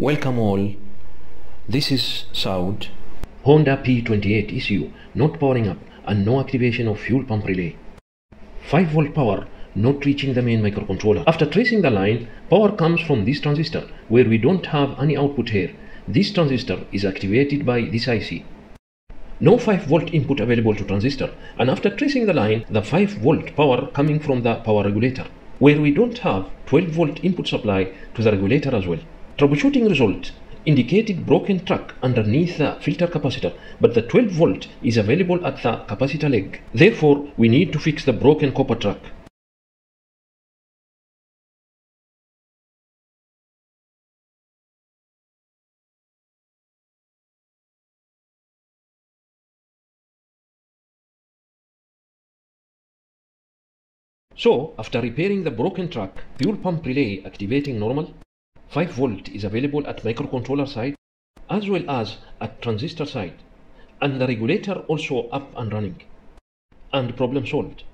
Welcome all. This is Saud. Honda P28 ECU not powering up and no activation of fuel pump relay. 5 volt power not reaching the main microcontroller. After tracing the line, power comes from this transistor where we don't have any output here. This transistor is activated by this IC. No 5 volt input available to transistor and after tracing the line, the 5 volt power coming from the power regulator where we don't have 12 volt input supply to the regulator as well. Troubleshooting result indicated broken track underneath the filter capacitor but the 12 volt is available at the capacitor leg. Therefore, we need to fix the broken copper track. So, after repairing the broken track, fuel pump relay activating normal, 5 volt is available at microcontroller side as well as at transistor side and the regulator also up and running and problem solved.